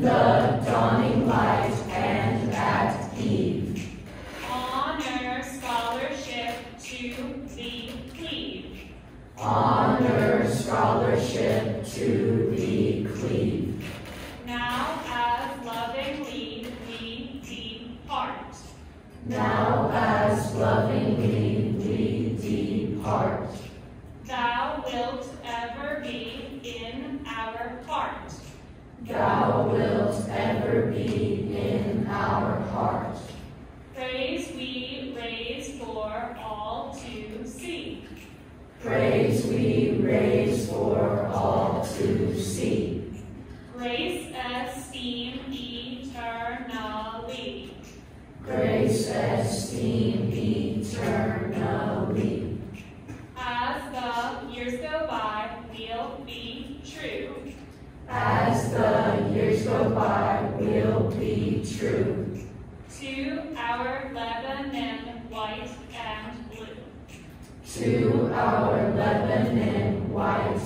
In the dawning light and at eve. Honor scholarship to the cleave. Honor scholarship to the cleave. Now as lovingly we depart. Now as lovingly we depart. Thou wilt ever be in our heart. Thou wilt ever be in our heart. Praise we raise for all to see. Praise we raise for all to see. Grace esteem eternally. Grace esteem eternally. As the years go by, we'll be true. As be true To our Lebanon white and blue. to our Lebanon white